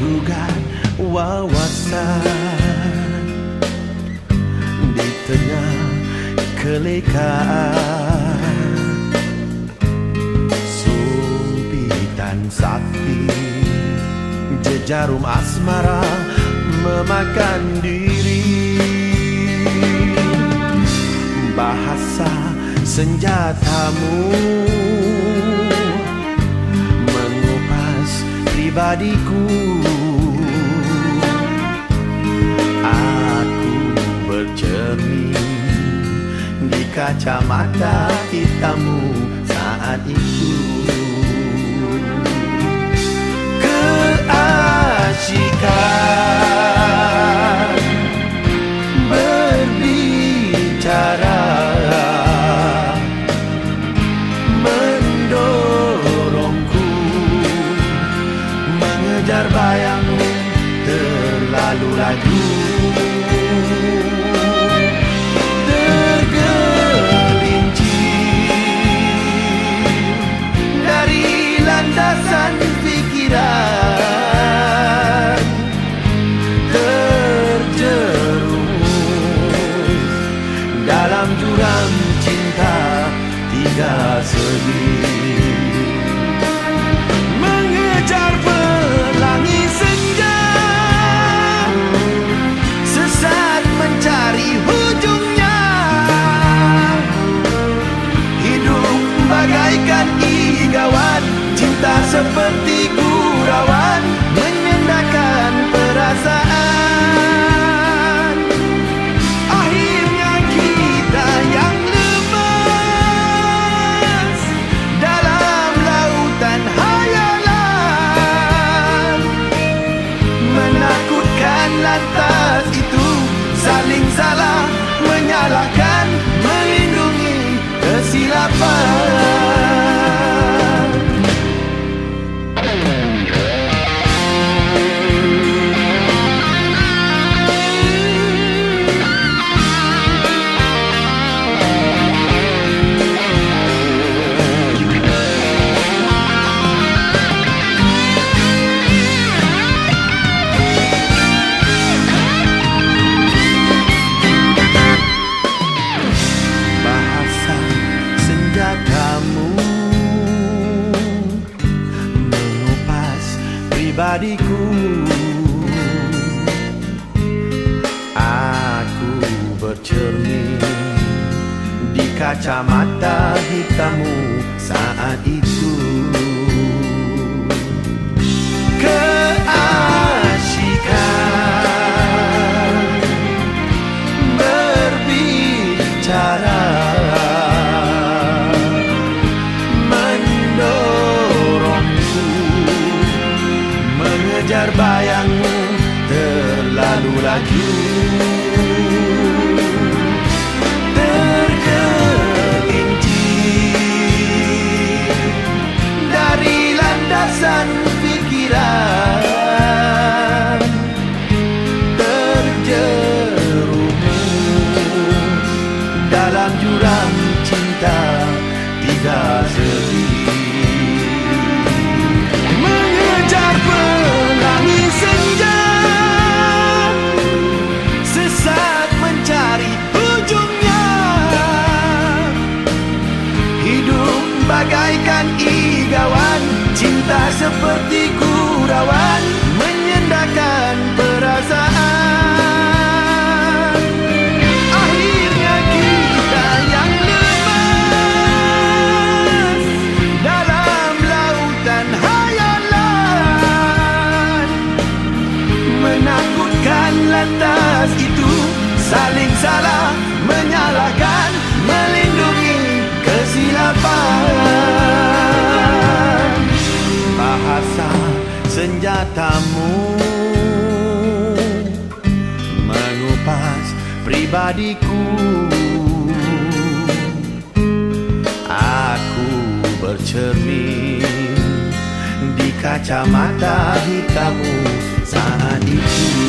menggugah wawasan. Di tengah kelekaan sumpitan sakti jejarum asmara memakan diri. Bahasa senjatamu pribadiku. Kacamata hitammu saat itu. Keasikan berbicara terlalu laju landasan pikiran terjerumus dalam jurang cinta tiga segi. Menyalahkan melindungi kesilapan kacamata hitammu saat itu. Keasikan berbicara mengejar bayangmu terlalu laju bagaikan igawan Cinta seperti gurauan adikku Aku bercermin di kacamata hitammu saat itu